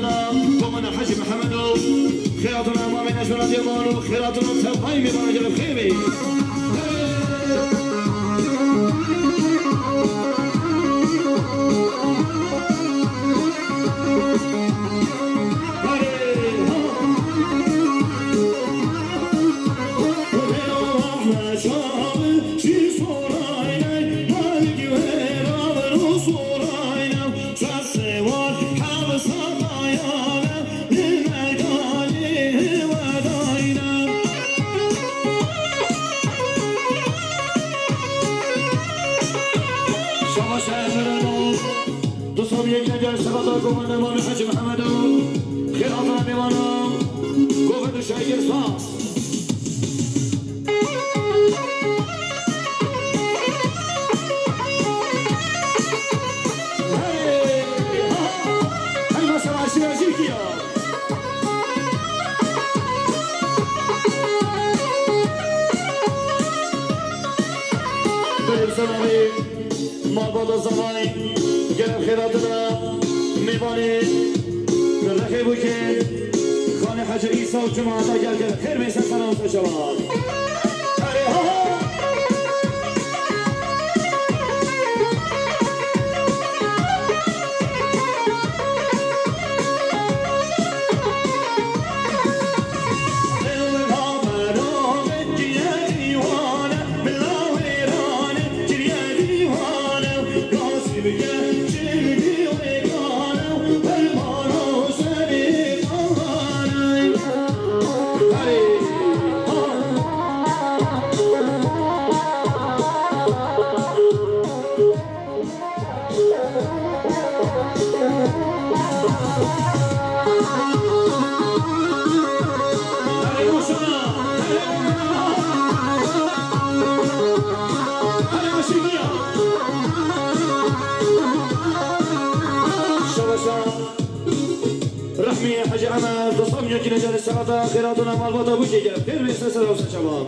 سقطنا ومن حج محمد خيراتنا ما من ديوان خيراتنا تبهيمي من أجل خيمي حج محمد عطنا بيوانا قوة شاير صاص ما الزمان جرب میبانید به رخی خانه حجر ایسا و جمعه تا گرگر خیر میسه سلام Dünya güneşleri sağda, kıradına malvada bu şeker. Bir bir sesler olsa çabam.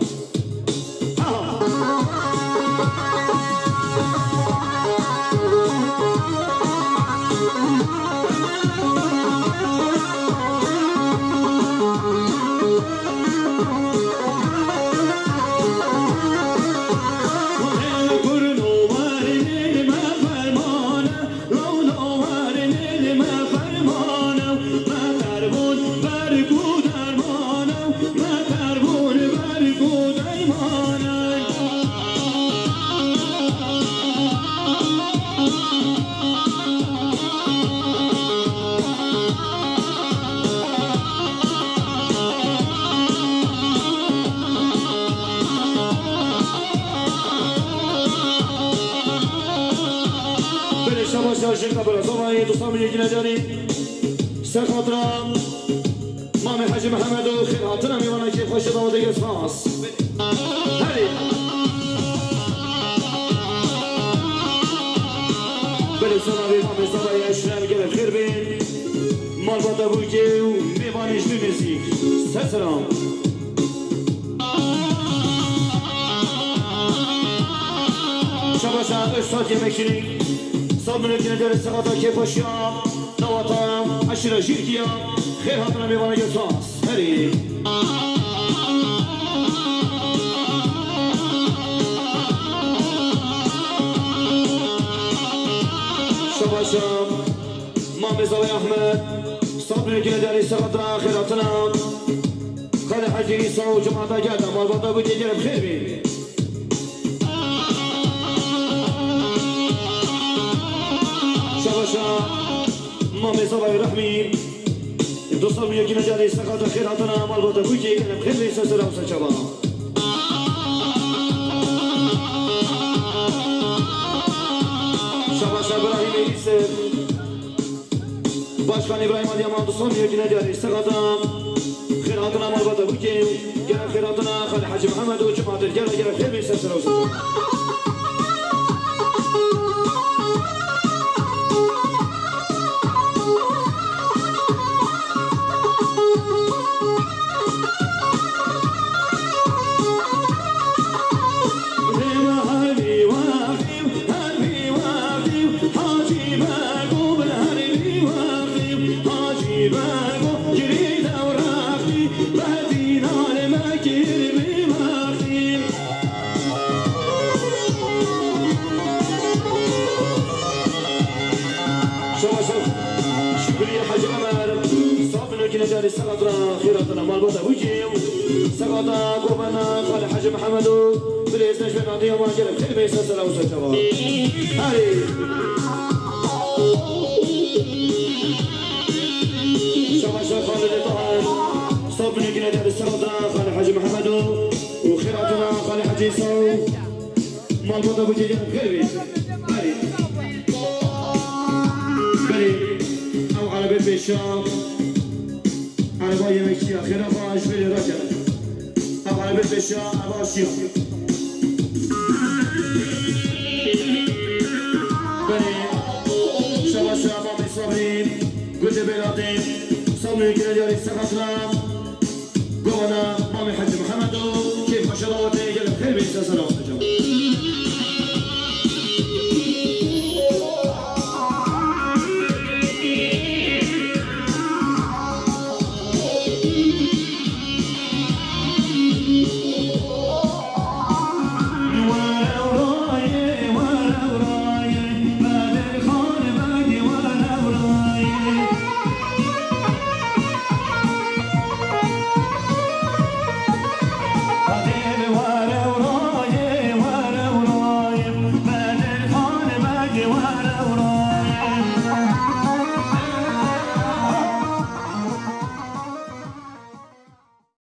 سلسلة وسشباب شركة بالعصابة تصامي يجينا جاري سخطرة مامي حاج محمد وخير عطنا ميوانا كيف خوش ضوء دقيق اسفاس هلي بلي صنابي مامي صبايا اشرام قلب خير بين مال باتا بوكي وميواني جمي مزيك سلام شباشا استاذ يمكني صبر لكن دار السقطة كيف الشام نوطا عشرة جيركيا خير هاتنا بيوانا جلساس هري شبا شام مامي زوي أحمد صبر لكن دار السقطة خير هاتنا خالي حجي إيسا وجماعة جادة مربطة بجي جرب خير بيه باشا مامي صباي رحمي دوستان یکی نجاری سقاط خیر هاتنا عمل باتا بوکی کنم خیر ریسا سلام سچبا شباش ابراهیم ایسر باشخان ابراهیم آدیامان دوستان یکی نجاری سقاطم خیر هاتنا عمل باتا بوکی کنم خیر هاتنا خالی حاج محمد و جماعت الجلال کنم خیر ریسا سلام سچبا Happy جاري سقطنا خيراتنا مربوطة وجيو سقطا قربنا خالي حاج محمدو بليس نجم نعطيه ما جرب خير بيسا سلام وسلام. هاي. شبا شبا خالد طهر صوب من يجينا جاري سقطنا خالي حاج محمدو وخيراتنا خالي حاج يسو مربوطة وجيو خير بيسا هاي. بلي أو على بيت الشام با yemekçi ya. Kira bağış verir hocam. Ama bir beşe bağış yok. Beni şaba şaba misafir. Güce beladim. Samimi girer